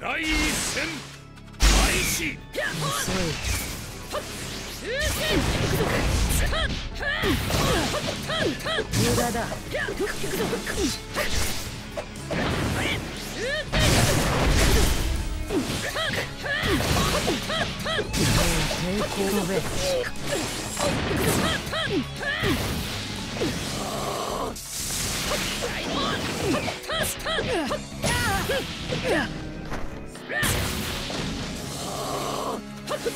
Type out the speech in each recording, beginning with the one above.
第一戦開始無駄だ遅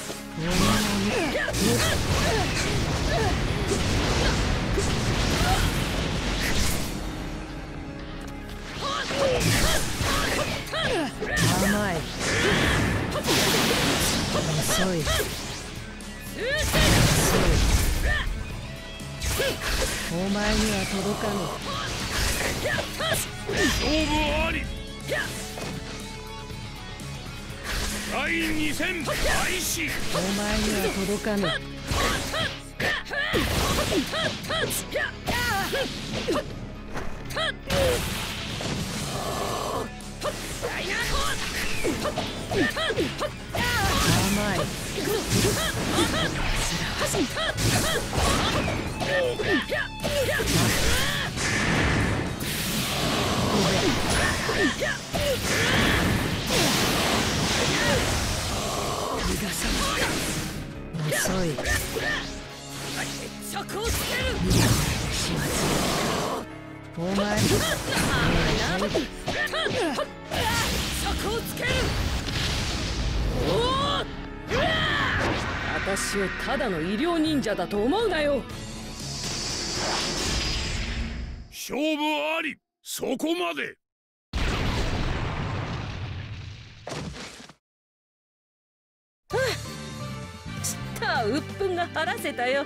い。お前には届かぬ第二戦開始お前には届かぬ。遅い職をつけるお前。職をつけるおお私をただの医療忍者だと思うなよ勝負ありそこまでった鬱憤が晴らせたよ。